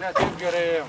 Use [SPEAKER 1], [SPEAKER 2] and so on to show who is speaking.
[SPEAKER 1] Нет, тут ГРМ.